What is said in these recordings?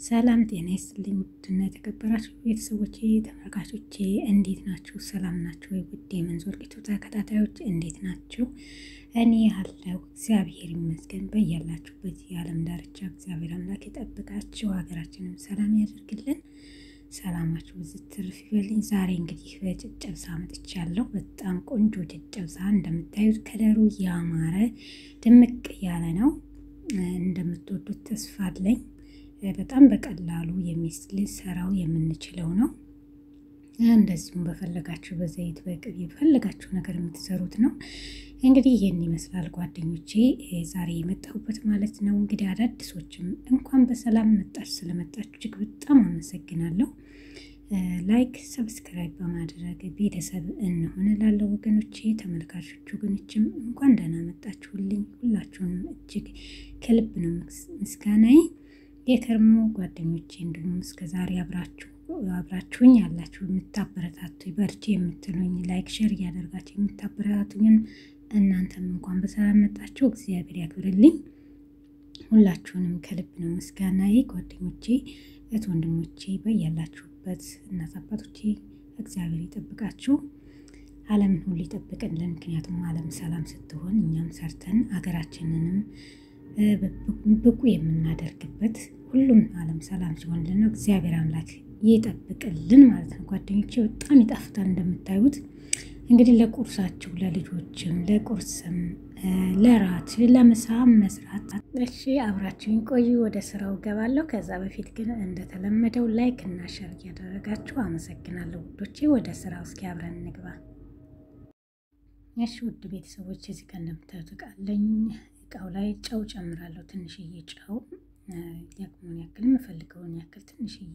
ሰላም ጤና ይስጥልኝ። ውድና የተከበራችሁ ቤተሰቦቼ ተመልካቾቼ እንዴት ናችሁ? ሰላም ናችሁ ወይ? ውድ ቂቱ ተከታታዮች እንዴት ናችሁ? እኔ ያለው እግዚአብሔር ይመስገን። በያላችሁበት የዓለም ዳርቻ እግዚአብሔር አምላክ የጠብቃችሁ፣ ሀገራችንም ሰላም ያደርግልን። ሰላማችሁ ትርፍ ይበልኝ። ዛሬ እንግዲህ በጨጨብሳ መጥቻለሁ። በጣም ቆንጆ ጨጨብሳ እንደምታዩት ከለሩ ያማረ ድምቅ ያለ ነው። እንደምትወዱት ተስፋ አለኝ። በጣም በቀላሉ የሚሰራው የምንችለው ነው። እንደዚሁም በፈለጋችሁ በዘይት በቅቤ በፈለጋችሁ ነገር የምትሰሩት ነው። እንግዲህ ይህን ይመስላል ጓደኞቼ ዛሬ የመጣሁበት ማለት ነው። እንግዲህ አዳዲሶችም እንኳን በሰላም መጣች ስለመጣችሁ እጅግ በጣም አመሰግናለሁ። like subscribe በማድረግ ቤተሰብ እንሆን ላላችሁ ወገኖቼ ተመልካቾችም እንኳን ደህና መጣችሁልኝ። ሁላችሁንም እጅግ ከልብ ነው ምስጋናዬ። የከርሞ ጓደኞቼ እንዲሁም እስከ ዛሬ አብራችሁኝ ያላችሁ የምታበረታቱ በርቺ የምትሉኝ ላይክ ሸር እያደርጋችሁ የምታበረታቱኝን እናንተም እንኳን በሰላም መጣችሁ። እግዚአብሔር ያክብርልኝ። ሁላችሁንም ከልብ ነው ምስጋናዬ ጓደኞቼ፣ እህት ወንድሞቼ፣ በያላችሁበት እናት አባቶቼ እግዚአብሔር ይጠብቃችሁ። ዓለምን ሁሉ ይጠብቅልን። ምክንያቱም ዓለም ሰላም ስትሆን እኛም ሰርተን ሀገራችንንም ብቁ የምናደርግበት ሁሉም ዓለም ሰላም ሲሆንልን ነው። እግዚአብሔር አምላክ ይጠብቅልን ማለት ነው ጓደኞቼ። በጣም ይጣፍጣል እንደምታዩት እንግዲህ ለቁርሳችሁ ለልጆችም ለቁርስም ለራት ለምሳም መስራት። እሺ አብራችሁኝ ቆዩ። ወደ ስራው ገባለሁ። ከዛ በፊት ግን እንደተለመደው like እና share እያደረጋችሁ አመሰግናለሁ ውዶቼ። ወደ ስራው እስኪ አብረን እንግባ። እሺ ውድ ቤተሰቦች እዚህ ጋር እንደምታዩት እቃለኝ እቃው ላይ ጨው ጨምራለሁ። ትንሽዬ ጨው ያቅሙን ያክል የምፈልገውን ያክል ትንሽዬ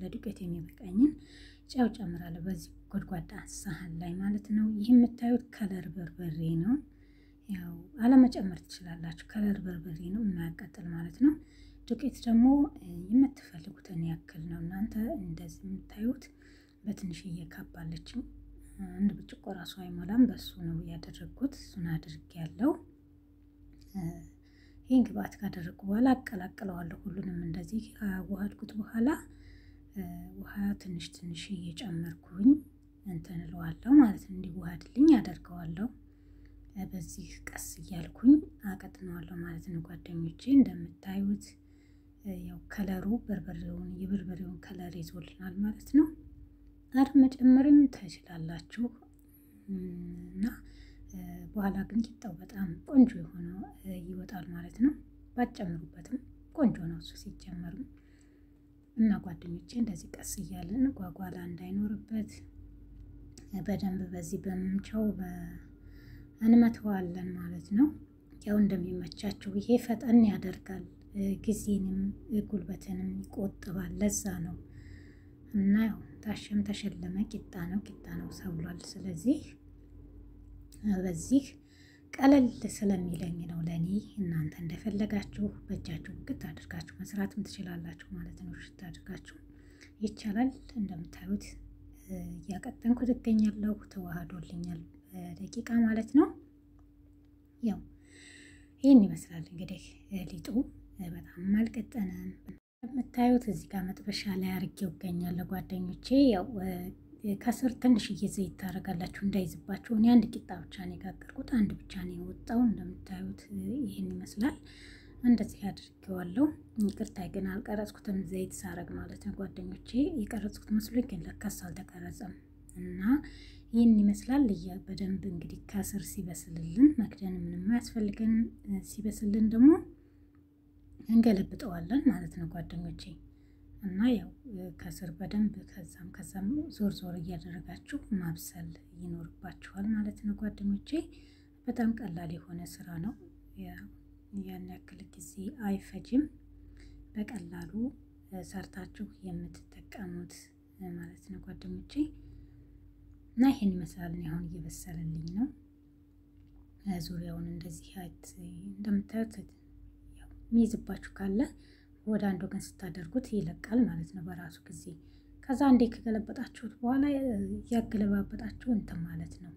ለዱቄት የሚበቃኝን ጨው ጨምራለሁ። በዚህ ጎድጓዳ ሳህን ላይ ማለት ነው። ይህ የምታዩት color በርበሬ ነው። ያው አለመጨመር ትችላላችሁ። color በርበሬ ነው የማያቃጥል ማለት ነው። ዱቄት ደግሞ የምትፈልጉትን ያክል ነው። እናንተ እንደዚህ የምታዩት በትንሽዬ ካባለችው አንድ ብርጭቆ ራሱ አይሞላም። በሱ ነው ያደረግኩት። እሱን አድርጌ ያለው ይህን ግብአት ካደረግኩ በኋላ አቀላቅለዋለሁ። ሁሉንም እንደዚህ ካዋሃድኩት በኋላ ውሃ ትንሽ ትንሽ እየጨመርኩኝ እንትን እለዋለሁ ማለት ነው። እንዲዋሃድልኝ አደርገዋለሁ። በዚህ ቀስ እያልኩኝ አቀጥነዋለሁ ማለት ነው ጓደኞቼ። እንደምታዩት ያው color ኡ በርበሬውን የበርበሬውን color ይዞልናል ማለት ነው። አር መጨመርም ትችላላችሁ እና በኋላ ግን ቂጣው በጣም ቆንጆ የሆነው ይወጣል ማለት ነው። ባጨምሩበትም ቆንጆ ነው እሱ ሲጨመርም እና ጓደኞቼ እንደዚህ ቀስ እያለን ጓጓላ እንዳይኖርበት በደንብ በዚህ በምምቻው እንመተዋለን ማለት ነው። ያው እንደሚመቻችሁ ይሄ ፈጠን ያደርጋል፣ ጊዜንም ጉልበትንም ይቆጥባል። ለዛ ነው እና ያው ታሸም ተሸለመ ቂጣ ነው ቂጣ ነው ሰብሏል። ስለዚህ በዚህ ቀለል ስለሚለኝ ነው ለእኔ። እናንተ እንደፈለጋችሁ በእጃችሁ ግጥ አድርጋችሁ መስራትም ትችላላችሁ ማለት ነው። ሽት አድርጋችሁ ይቻላል። እንደምታዩት እያቀጠንኩ ትገኛለሁ። ተዋህዶልኛል ደቂቃ ማለት ነው። ያው ይህን ይመስላል እንግዲህ ሊጡ በጣም አልቀጠነም። የምታዩት እዚህ ጋር መጥበሻ ላይ አርጌው እገኛለሁ ጓደኞቼ ያው ከስር ትንሽዬ ዘይት ታደርጋላችሁ እንዳይዝባችሁ። እኔ አንድ ቂጣ ብቻ ነው የጋገርኩት፣ አንድ ብቻ ነው የወጣው። እንደምታዩት ይህን ይመስላል። እንደዚህ አድርጌዋለሁ። ይቅርታ ግን አልቀረጽኩትም ዘይት ሳረግ ማለት ነው ጓደኞቼ። የቀረጽኩት መስሎኝ ግን ለካስ አልተቀረጸም እና ይህን ይመስላል። በደንብ እንግዲህ ከስር ሲበስልልን መክደን ምንም አያስፈልገንም። ሲበስልን ደግሞ እንገለብጠዋለን ማለት ነው ጓደኞቼ እና ያው ከስር በደንብ ከዛም ከዛም ዞር ዞር እያደረጋችሁ ማብሰል ይኖርባችኋል ማለት ነው ጓደኞቼ። በጣም ቀላል የሆነ ስራ ነው። ያን ያክል ጊዜ አይፈጅም። በቀላሉ ሰርታችሁ የምትጠቀሙት ማለት ነው ጓደኞቼ። እና ይሄን ይመስላል። አሁን እየበሰለልኝ ነው። ዙሪያውን እንደዚህ እንደምታዩት የሚይዝባችሁ ካለ ወደ አንድ ወገን ስታደርጉት ይለቃል ማለት ነው በራሱ ጊዜ። ከዛ አንዴ ከገለበጣችሁት በኋላ ያገለባበጣችሁ እንትን ማለት ነው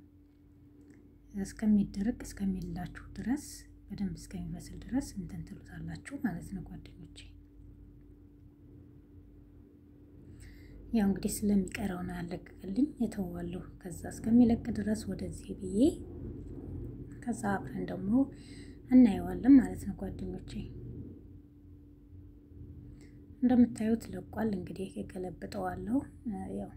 እስከሚደረግ እስከሚላችሁ ድረስ በደንብ እስከሚበስል ድረስ እንትን ትሉታላችሁ ማለት ነው ጓደኞቼ። ያው እንግዲህ ስለሚቀረው ነው ያለቀቅልኝ የተዋለሁ ከዛ እስከሚለቅ ድረስ ወደዚህ ብዬ ከዛ አብረን ደግሞ እናየዋለን ማለት ነው ጓደኞቼ። እንደምታዩት ለቋል። እንግዲህ የገለብጠዋለሁ ያው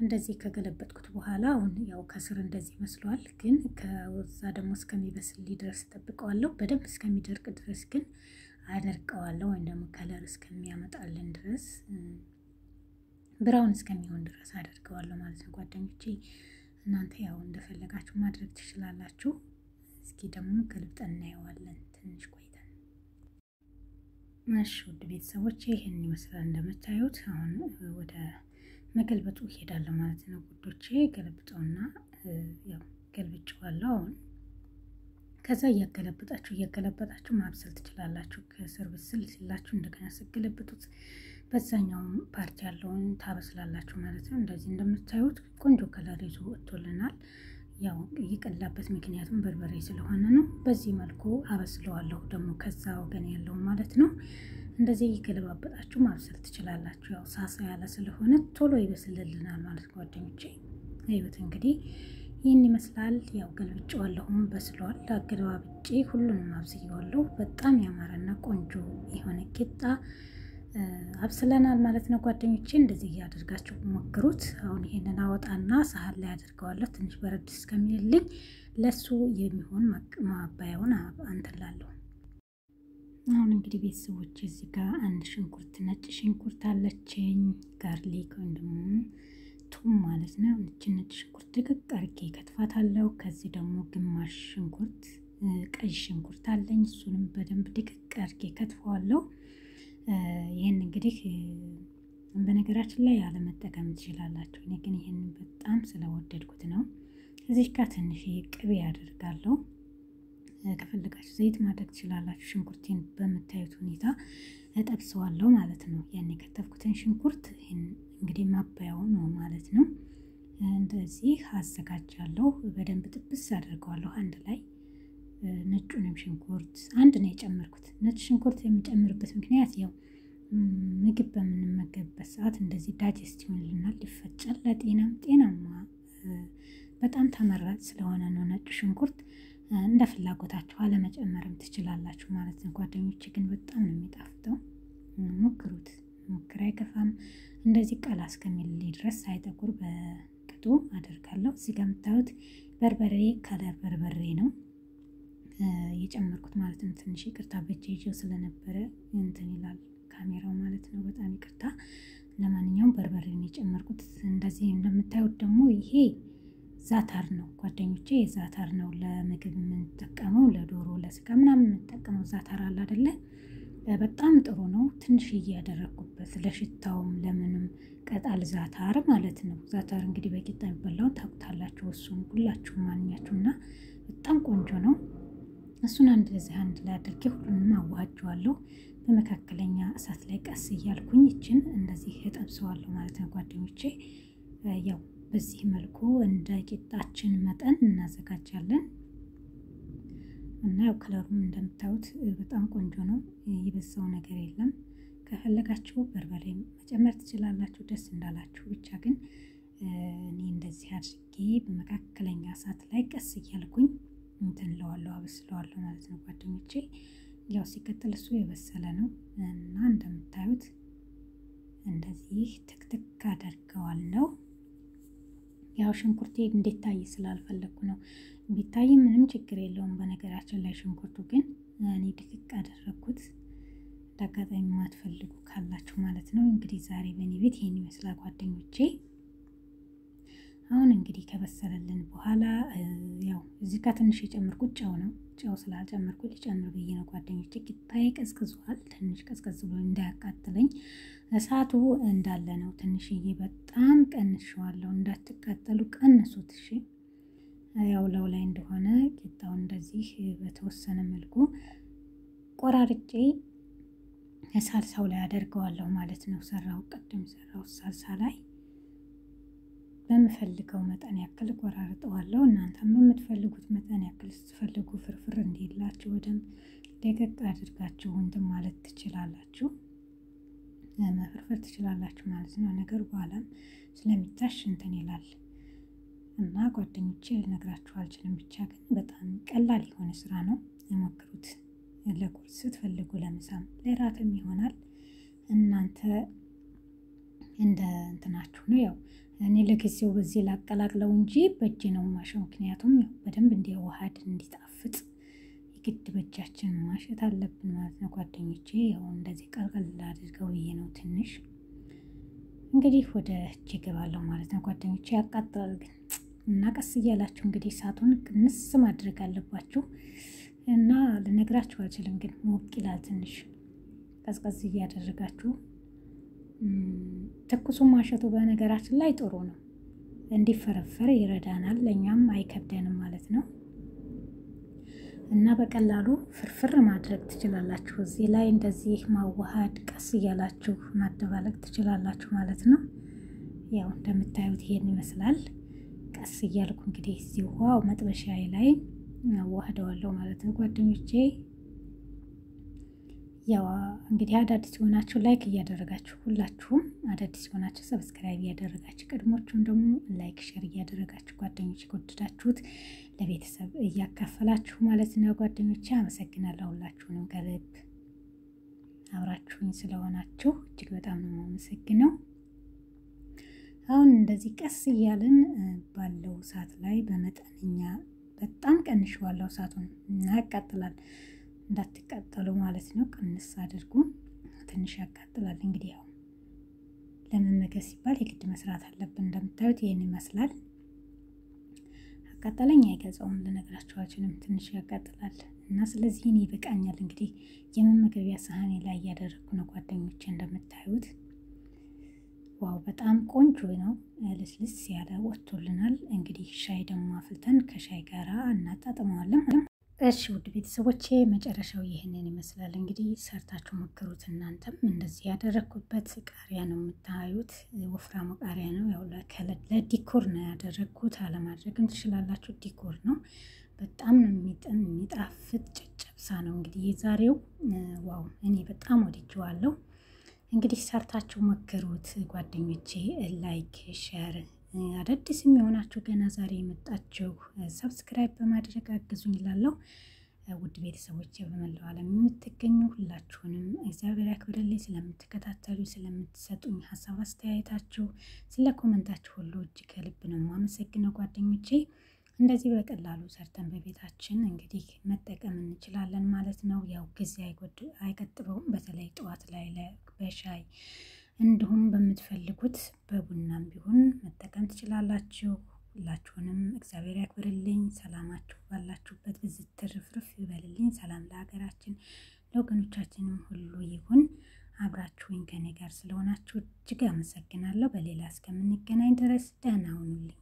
እንደዚህ ከገለበጥኩት በኋላ አሁን ያው ከስር እንደዚህ መስሏል። ግን ከዛ ደግሞ እስከሚበስል ድረስ ጠብቀዋለሁ። በደንብ እስከሚደርቅ ድረስ ግን አደርቀዋለሁ፣ ወይም ደግሞ ከለር እስከሚያመጣልን ድረስ ብራውን እስከሚሆን ድረስ አደርገዋለሁ ማለት ነው ጓደኞቼ። እናንተ ያው እንደፈለጋችሁ ማድረግ ትችላላችሁ። እስኪ ደግሞ ገልብጠን እናየዋለን ትንሽ ቆይተን። እሺ ውድ ቤተሰቦች ይህን ይመስላል እንደምታዩት። አሁን ወደ መገልበጡ ይሄዳለሁ ማለት ነው ጉዶቼ። ገለብጠውና ያው ገልብጬዋለሁ። አሁን ከዛ እያገለበጣችሁ እያገለበጣችሁ ማብሰል ትችላላችሁ። ከስር ብስል ሲላችሁ እንደገና ስገለብጡት በዛኛው ፓርቲ ያለውን ታበስላላችሁ ማለት ነው። እንደዚህ እንደምታዩት ቆንጆ ከለር ይዞ ወጥቶልናል። ያው እየቀላበት ምክንያቱም በርበሬ ስለሆነ ነው። በዚህ መልኩ አበስለዋለሁ ደግሞ ከዛ ወገን ያለውን ማለት ነው። እንደዚህ እየገለባበጣችሁ ማብሰል ትችላላችሁ። ያው ሳሳ ያለ ስለሆነ ቶሎ ይበስልልናል ማለት ጓደኞቼ። ይኸውት እንግዲህ ይህን ይመስላል። ያው ገልብጬዋለሁም በስሏል። አገለባብጬ ሁሉንም አብስዬዋለሁ። በጣም ያማረና ቆንጆ የሆነ ቂጣ አብስለናል ማለት ነው ጓደኞቼ። እንደዚህ እያደርጋችሁ ሞክሩት። አሁን ይሄንን አወጣና ሳህን ላይ አድርገዋለሁ ትንሽ በረድ እስከሚልልኝ ለሱ የሚሆን ማባያውን አንትላለሁ። አሁን እንግዲህ ቤተሰቦች እዚህ ጋር አንድ ሽንኩርት ነጭ ሽንኩርት አለችኝ፣ ጋርሊክ ወይም ደግሞ ቱም ማለት ነው። እችን ነጭ ሽንኩርት ድቅቅ አርጌ ከትፋታለሁ። ከዚህ ደግሞ ግማሽ ሽንኩርት ቀይ ሽንኩርት አለኝ። እሱንም በደንብ ድቅቅ አርጌ ከትፈዋለሁ። እንግዲህ በነገራችን ላይ ያለመጠቀም ትችላላችሁ። እኔ ግን ይህንን በጣም ስለወደድኩት ነው። እዚህ ጋር ትንሽ ቅቤ ያደርጋለሁ። ከፈለጋችሁ ዘይት ማድረግ ትችላላችሁ። ሽንኩርቴን በምታዩት ሁኔታ እጠብሰዋለሁ ማለት ነው። ያን የከተፍኩትን ሽንኩርት እንግዲህ ማባያው ነው ማለት ነው። እንደዚህ አዘጋጃለሁ። በደንብ ጥብስ አደርገዋለሁ አንድ ላይ ነጩንም ሽንኩርት አንድ ነው የጨመርኩት። ነጭ ሽንኩርት የሚጨምርበት ምክንያት ያው ምግብ በምንመገብበት ሰዓት እንደዚህ digest ይሆንልናል፣ ይፈጫል። ለጤናም ጤናማ በጣም ተመራጭ ስለሆነ ነው ነጩ ሽንኩርት። እንደ ፍላጎታችሁ አለመጨመርም ትችላላችሁ ማለት ነው ጓደኞች። ግን በጣም ነው የሚጣፍጠው፣ ሞክሩት። ሞክር አይከፋም። እንደዚህ ቀላ እስከሚልልኝ ድረስ ሳይጠቁር በቅጡ አደርጋለሁ። እዚህ ጋር የምታዩት በርበሬ color በርበሬ ነው የጨመርኩት ማለት ነው። ትንሽ ይቅርታ በእጄ ይዤው ስለነበረ እንትን ይላል ካሜራው ማለት ነው። በጣም ይቅርታ። ለማንኛውም በርበሬን የጨመርኩት እንደዚህ እንደምታዩት ደግሞ ይሄ ዛታር ነው ጓደኞቼ፣ ዛታር ነው ለምግብ የምንጠቀመው ለዶሮ፣ ለስጋ ምናምን የምንጠቀመው ዛታር አለ አይደለ? በጣም ጥሩ ነው። ትንሽ እያደረግኩበት ለሽታውም ለምንም ቀጣል ዛታር ማለት ነው። ዛታር እንግዲህ በቂጣ የሚበላውን ታውቁታላችሁ። እሱን ሁላችሁ ማንኛችሁና በጣም ቆንጆ ነው። እሱን አንድ ለዚህ አንድ ላይ አድርጌ ሁሉንም አዋሃጀዋለሁ። በመካከለኛ እሳት ላይ ቀስ እያልኩኝ ይችን እንደዚህ እጠብሰዋለሁ ማለት ነው ጓደኞቼ። ያው በዚህ መልኩ እንደ ቂጣችን መጠን እናዘጋጃለን እና ያው ከለሩም እንደምታዩት በጣም ቆንጆ ነው። የበዛው ነገር የለም። ከፈለጋችሁ በርበሬ መጨመር ትችላላችሁ፣ ደስ እንዳላችሁ። ብቻ ግን እኔ እንደዚህ አድርጌ በመካከለኛ እሳት ላይ ቀስ እያልኩኝ እንትን እለዋለሁ አበስለዋለሁ ማለት ነው ጓደኞቼ። ያው ሲቀጥል እሱ የበሰለ ነው እና እንደምታዩት እንደዚህ ትክትክ አደርገዋለሁ። ያው ሽንኩርቴ እንዲታይ ስላልፈለግኩ ነው። ቢታይ ምንም ችግር የለውም። በነገራችን ላይ ሽንኩርቱ ግን እኔ ድቅቅ አደረግኩት። እንዳጋጣሚ የማትፈልጉ ካላችሁ ማለት ነው። እንግዲህ ዛሬ በእኔ ቤት ይህን ይመስላል ጓደኞቼ። አሁን እንግዲህ ከበሰለልን በኋላ ያው እዚህ ጋር ትንሽ የጨመርኩት ጨው ነው። ጨው ስላልጨመርኩ ሊጨምር ብዬ ነው ጓደኞቼ። ቂጣዬ ቀዝቅዟል። ትንሽ ቀዝቀዝ ብሎ እንዳያቃጥለኝ እሳቱ እንዳለ ነው። ትንሽዬ በጣም ቀንሸዋለሁ። እንዳትቃጠሉ ቀንሱት እሺ። ያው ለው ላይ እንደሆነ ቂጣው እንደዚህ በተወሰነ መልኩ ቆራርጬ ሳልሳው ላይ አደርገዋለሁ ማለት ነው። ሰራው ቅድም ሰራው ሳልሳ ላይ በምፈልገው መጠን ያክል ቆራርጠዋለሁ። እናንተም በምትፈልጉት መጠን ያክል ስትፈልጉ ፍርፍር እንዲላችሁ በደንብ ደቀቅ አድርጋችሁ እንትን ማለት ትችላላችሁ፣ መፍርፍር ትችላላችሁ ማለት ነው። ነገር በኋላም ስለሚታሽ እንትን ይላል እና ጓደኞቼ ልነግራችሁ አልችልም። ብቻ ግን በጣም ቀላል የሆነ ስራ ነው። የሞክሩት። ለቁርስ ስትፈልጉ፣ ለምሳም ለራትም ይሆናል። እናንተ እንደ እንትናችሁ ነው። ያው እኔ ለጊዜው በዚህ ላቀላቅለው እንጂ በእጅ ነው ማሸው። ምክንያቱም በደንብ እንዲዋሃድ እንዲጣፍጥ የግድ በእጃችን ማሸት አለብን ማለት ነው ጓደኞቼ። ያው እንደዚህ ቀልቀል አድርገው ብዬ ነው ትንሽ እንግዲህ ወደ እጅ እገባለሁ ማለት ነው ጓደኞቼ። ያቃጥላል ግን እና ቀስ እያላችሁ እንግዲህ እሳቱን ቅንስ ማድረግ አለባችሁ እና ልነግራችሁ አልችልም፣ ግን ሞቅ ይላል ትንሽ ቀዝቀዝ እያደረጋችሁ ትኩሱ ማሸቱ በነገራችን ላይ ጥሩ ነው፣ እንዲፈረፈር ይረዳናል፣ ለእኛም አይከብደንም ማለት ነው። እና በቀላሉ ፍርፍር ማድረግ ትችላላችሁ። እዚህ ላይ እንደዚህ ማዋሃድ ቀስ እያላችሁ ማደባለቅ ትችላላችሁ ማለት ነው። ያው እንደምታዩት ይሄን ይመስላል። ቀስ እያልኩ እንግዲህ እዚህ ውሃው መጥበሻዬ ላይ አዋህደዋለሁ ማለት ነው ጓደኞቼ። ያው እንግዲህ አዳዲስ የሆናችሁ like እያደረጋችሁ ሁላችሁም አዳዲስ የሆናችሁ subscribe እያደረጋችሁ ቅድሞቹም ደግሞ like share እያደረጋችሁ ጓደኞች ከወደዳችሁት ለቤተሰብ እያካፈላችሁ ማለት ነው ጓደኞቼ። አመሰግናለሁ ሁላችሁንም ከልብ አብራችሁኝ ስለሆናችሁ እጅግ በጣም ነው የማመሰግነው። አሁን እንደዚህ ቀስ እያልን ባለው እሳት ላይ በመጠነኛ በጣም ቀንሼዋለሁ እሳቱን እና ያቃጥላል እንዳትቃጠሉ ማለት ነው። ቀንስ አድርጉ። ትንሽ ያቃጥላል። እንግዲህ ያው ለመመገብ ሲባል የግድ መስራት አለብን። እንደምታዩት ይህን ይመስላል። አቃጠለኝ አይገልጸውም፣ ልነግራችሁ ትንሽ ያቃጥላል እና ስለዚህ እኔ ይበቃኛል። እንግዲህ የመመገቢያ ሳህኔ ላይ እያደረግኩ ነው ጓደኞቼ፣ እንደምታዩት ዋው በጣም ቆንጆ ነው። ልስልስ ያለ ወጥቶልናል። እንግዲህ ሻይ ደግሞ አፍልተን ከሻይ ጋራ እናጣጥመዋለን። እሺ ውድ ቤተሰቦቼ መጨረሻው ይህንን ይመስላል። እንግዲህ ሰርታችሁ ሞክሩት። እናንተም እንደዚህ ያደረግኩበት ቃሪያ ነው የምታዩት፣ ወፍራሙ ቃሪያ ነው። ያው ለ decor ነው ያደረግኩት፣ አለማድረግም ትችላላችሁ። decor ነው። በጣም ነው የሚጣፍጥ ጨጨብሳ ነው እንግዲህ የዛሬው። wow እኔ በጣም ወድጄዋለሁ። እንግዲህ ሰርታችሁ ሞክሩት ጓደኞቼ። like share አዳዲስ የሚሆናችሁ ገና ዛሬ የመጣችሁ subscribe በማድረግ አግዙኝ እላለሁ። ውድ ቤተሰቦች በመላው ዓለም የምትገኙ ሁላችሁንም እግዚአብሔር ያክብርልኝ። ስለምትከታተሉ፣ ስለምትሰጡኝ ሀሳብ አስተያየታችሁ፣ ስለ comment ኣችሁ ሁሉ እጅግ ከልብ ነው የማመሰግነው ጓደኞቼ። እንደዚህ በቀላሉ ሰርተን በቤታችን እንግዲህ መጠቀም እንችላለን ማለት ነው። ያው ጊዜ አይቆጥበውም። በተለይ ጠዋት ላይ በሻይ እንዲሁም በምትፈልጉት በቡናም ቢሆን መጠቀም ትችላላችሁ። ሁላችሁንም እግዚአብሔር ያክብርልኝ። ሰላማችሁ ባላችሁበት ብዝት ትርፍርፍ ይበልልኝ። ሰላም ለሀገራችን ለወገኖቻችንም ሁሉ ይሁን። አብራችሁኝ ከኔ ጋር ስለሆናችሁ እጅግ አመሰግናለሁ። በሌላ እስከምንገናኝ ድረስ ደህና ሁኑልኝ።